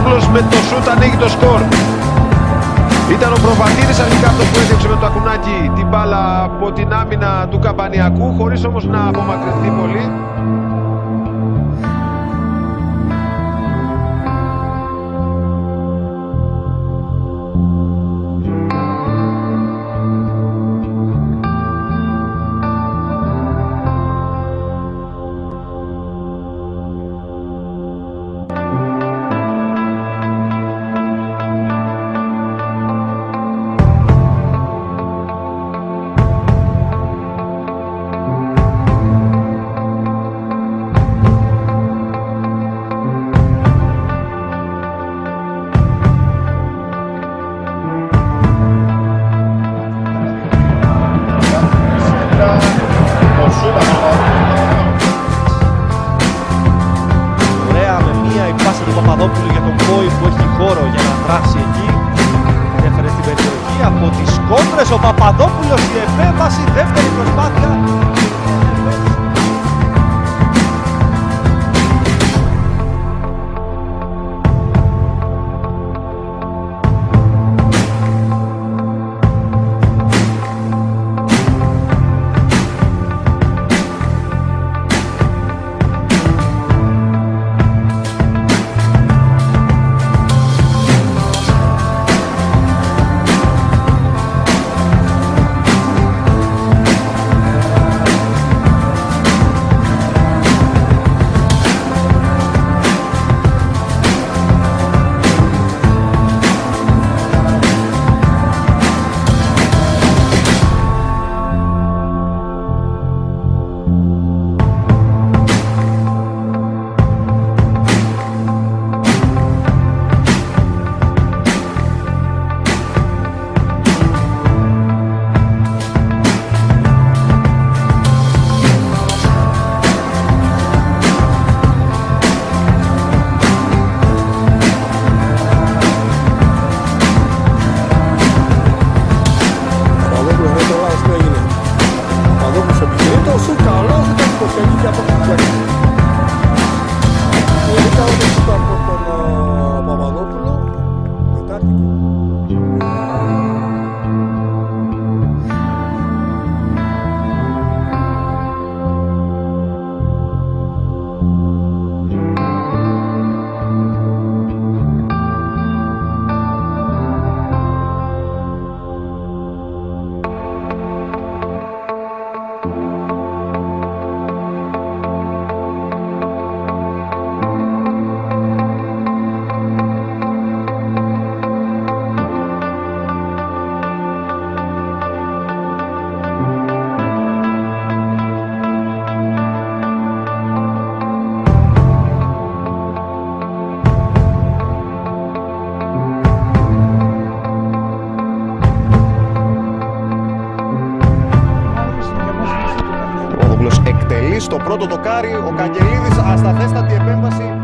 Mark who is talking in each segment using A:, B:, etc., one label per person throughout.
A: Γιαννόπουλος με το σούτ ανοίγει το σκορ. Ήταν ο Προβατήρης αρχικά που έδιωξε με το ακουνάκι την μπάλα από την άμυνα του Καμπανιακού χωρίς όμως να απομακρυνθεί πολύ.
B: Παπαδόπουλος
C: και
A: ΕΠΕ πρώτο δοκάρι, ο Καγκελίδης, ασταθέστατη επέμβαση.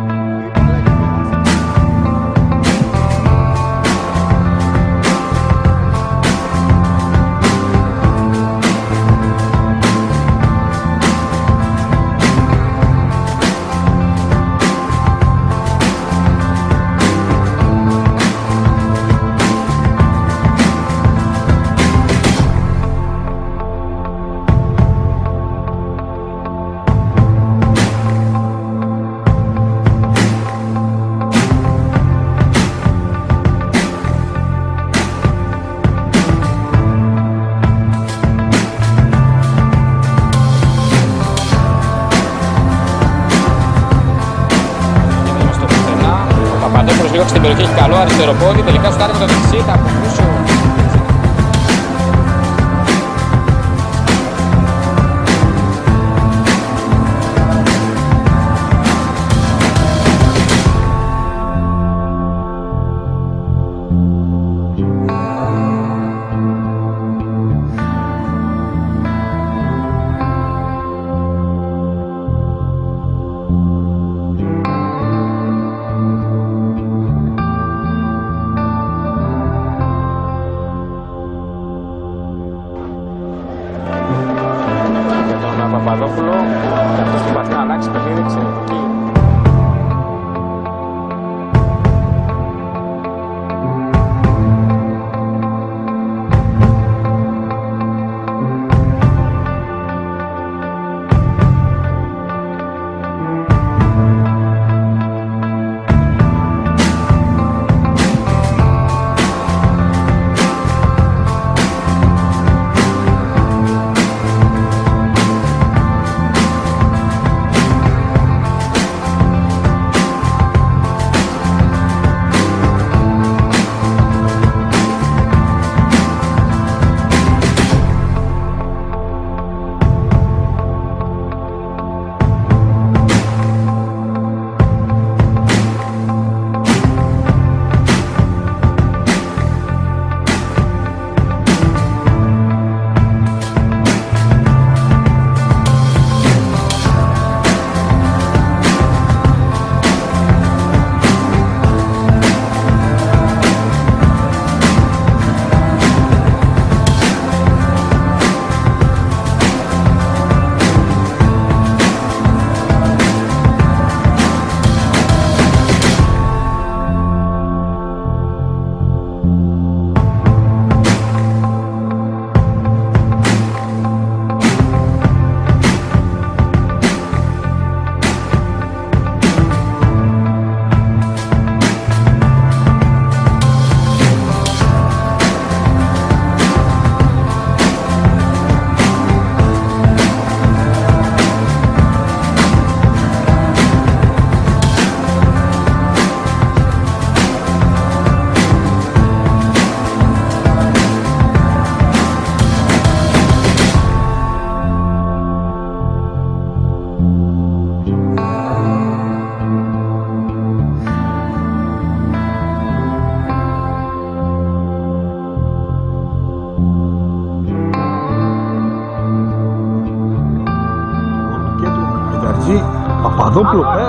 D: αριστεροπόδι, τελικά σκάνε με το δεξί, τα ακουμπούσε Vamos
C: pro pé?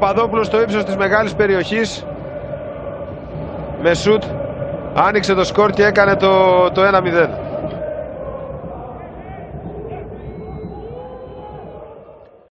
E: Παπαδόπουλος στο ύψος της μεγάλης περιοχής με σουτ άνοιξε το σκορ και έκανε το, το 1-0.